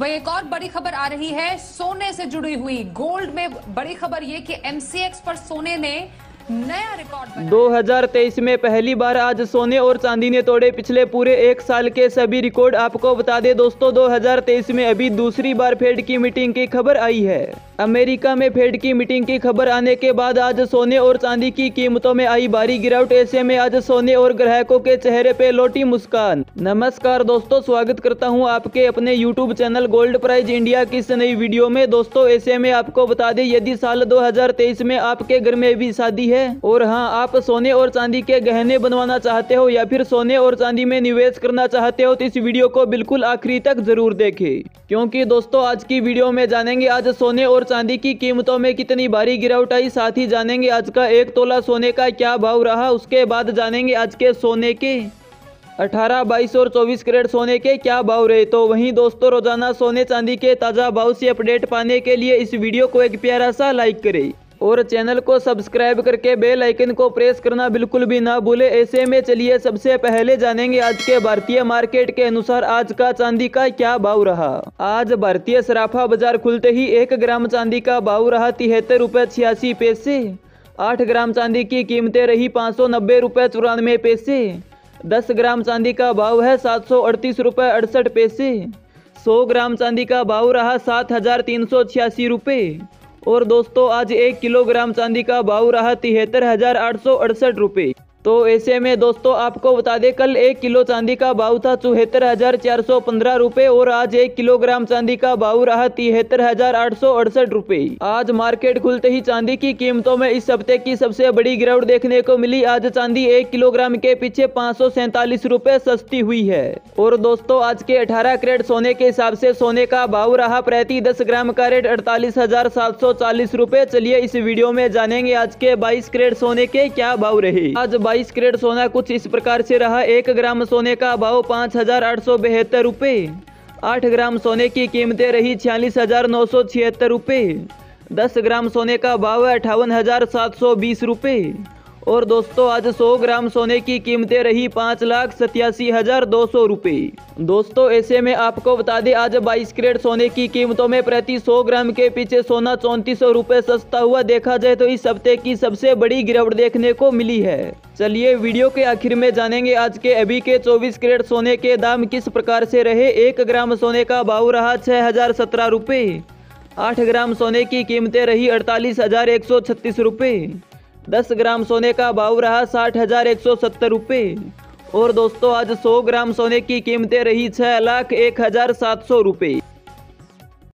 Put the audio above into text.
वही एक और बड़ी खबर आ रही है, सोने से जुड़ी हुई। गोल्ड में बड़ी खबर ये कि एमसीएक्स पर सोने ने नया रिकॉर्ड बनाया। 2023 में पहली बार आज सोने और चांदी ने तोड़े। पिछले पूरे एक साल के सभी रिकॉर्ड आपको बता दे। दोस्तों 2023 में अभी दूसरी बार फेड की मीटिंग की खबर आई है। अमेरिका में फेड की मीटिंग की खबर आने के बाद आज सोने और चांदी की कीमतों में आई भारी गिरावट। ऐसे में आज सोने और ग्राहकों के चेहरे पे लौटी मुस्कान। नमस्कार दोस्तों, स्वागत करता हूँ आपके अपने YouTube channel gold prize India की इस नई वीडियो में। दोस्तों ऐसे में आपको बता दें, यदि साल 2023 में आपके घर में भी शादी है और हाँ आप सोने और चांदी के गहने बनवाना चाहते हो या फिर सोने और चांदी में निवेश करना चाहते हो तो इस वीडियो को बिल्कुल आखिरी तक ज़रूर देखे। क्योंकि दोस्तों, आज की वीडियो में जानेंगे, आज सोने और चांदी की कीमतों में कितनी भारी गिरावट आई साथ ही जानेंगे आज का एक तोला सोने का क्या भाव रहा उसके बाद जानेंगे आज के सोने के। 18, 22 और 24 करेट सोने के क्या भाव रहे तो वहीं दोस्तों रोज़ाना सोने चांदी के ताज़ा भाव से अपडेट पाने के लिए इस वीडियो को एक प्यारा सा लाइक करें। और चैनल को सब्सक्राइब करके बेल आइकन को प्रेस करना बिल्कुल भी ना भूले। ऐसे में चलिए सबसे पहले जानेंगे आज के भारतीय मार्केट के अनुसार आज का चांदी का क्या भाव रहा। आज भारतीय सराफा बाज़ार खुलते ही एक ग्राम चांदी का भाव रहा तिहत्तर रुपये छियासी पैसे। आठ ग्राम चांदी की कीमतें रही पाँच सौ नब्बे रुपये चौरानवे पैसे। दस ग्राम चांदी का भाव है सात सौ अड़तीस रुपये अड़सठ पैसे। सौ ग्राम चांदी का भाव रहा सात हज़ार तीन सौ छियासी रुपये। और दोस्तों, आज एक किलोग्राम चांदी का भाव रहा तिहत्तर हज़ार आठ सौ अड़सठ रुपये। तो ऐसे में दोस्तों, आपको बता दें, कल एक किलो चांदी का भाव था चौहत्तर हज़ार चार सौ पंद्रह रुपये और आज एक किलोग्राम चांदी का भाव रहा तिहत्तर हज़ार आठ सौ अड़सठ रुपये आज मार्केट खुलते ही चांदी की कीमतों में इस हफ़्ते की सबसे बड़ी गिरावट देखने को मिली। आज चांदी एक किलोग्राम के पीछे पाँच सौ सैंतालीस रुपये सस्ती हुई है। और दोस्तों, आज के अठारह करेट सोने के हिसाब से सोने का भाव रहा प्रति दस ग्राम का रेट अड़तालीस हज़ार सात सौ चालीस रुपये चलिए इस वीडियो में जानेंगे आज के बाईस करेट सोने के क्या भाव रहे। आज बाईस करेट सोना कुछ इस प्रकार से रहा। एक ग्राम सोने का भाव पाँच हज़ार आठ सौ बेहत्तर रुपये आठ ग्राम सोने की कीमतें रही छियालीस हज़ार नौ सौ छिहत्तर रुपये दस ग्राम सोने का भाव अठावन हज़ार सात सौ बीस रुपये और दोस्तों, आज 100 ग्राम सोने की कीमतें रही पाँच लाख सत्यासी हज़ार दो सौ रुपये दोस्तों, ऐसे में आपको बता दें, आज 22 क्रेट सोने की कीमतों में प्रति 100 ग्राम के पीछे सोना चौंतीस सौ रुपये सस्ता हुआ देखा जाए तो इस हफ़्ते की सबसे बड़ी गिरावट देखने को मिली है। चलिए, वीडियो के आखिर में जानेंगे आज के अभी के 24 कैरेट सोने के दाम किस प्रकार से रहे। एक ग्राम सोने का भाव रहा छः हज़ार सत्रह आठ ग्राम सोने की कीमतें रही अड़तालीस हज़ार एक सौ छत्तीस दस ग्राम सोने का भाव रहा साठ हज़ार एक सौ सत्तर रुपये और दोस्तों, आज 100 ग्राम सोने की कीमतें रही छः लाख एक हज़ार सात सौ रुपये